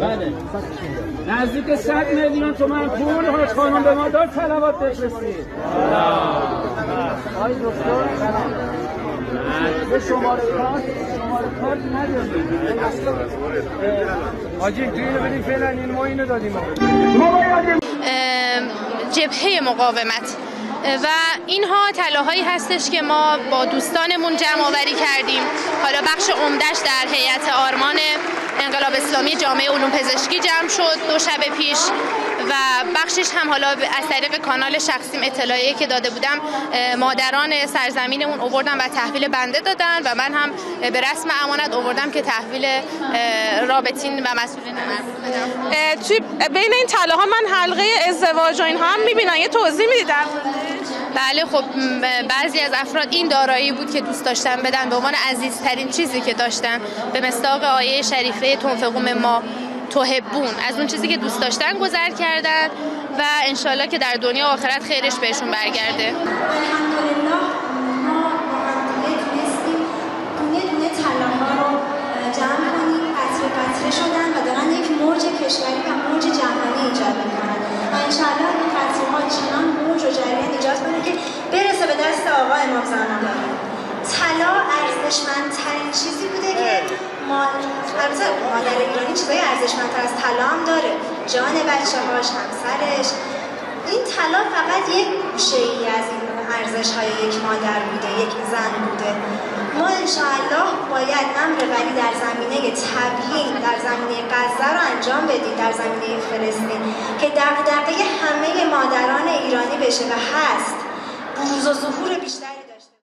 بله. نزدیک 100 میلیون تومن پول حاج خانم به ما داد صلوات بفرستید آقای دکتر به شماره کارت شماره کارت نداریم. حاجی اینو بدیم فعلا این ما اینو دادیم. جبهه مقاومت. و اینها طلاهایی هستش که ما با دوستانمون جمع آوری کردیم. حالا بخش عمدش در هیئت آرمان اسلامی جامعه علوم پزشکی جمع شد دو شب پیش و بخشش هم حالا از طریق کانال شخصیم اطلاعیه که داده بودم مادران سرزمینمون اووردن و تحویل بنده دادن و من هم به رسم امانت اووردم که تحویل رابطین و مسئولین توی بین این طلاها من حلقه ازدواج و اینها هم می‌بینن یه توضیح می‌دید بله خب بعضی از افراد این دارایی بود که دوست داشتن بدن. به عنوان عزیزترین چیزی که داشتن به مصداق آیه شریفه تنفقوم ما توهبون از اون چیزی که دوست داشتن گذر کردن و انشالله که در دنیا آخرت خیرش بهشون برگرده. کشوری و موج جهانی ایجاد می‌کنن و انشاءالله این ها چنان موج و جریان ایجاد کنه که برسه به دست آقا امام زمان طلا ارزشمندترین چیزی بوده که ما البته مادر ایرانی چیزای ارزشمندتر از طلا هم داره جان بچه هاش همسرش این طلا فقط یک گوشه ای از این ارزش های یک مادر بوده یک زن بوده ما انشاءالله باید امر ولی در زمینه تبیین در زمینه غزه رو انجام بدیم در زمینه فلسطین که دقدقه همه مادران ایرانی بشه و هست. بروز و ظهور بیشتر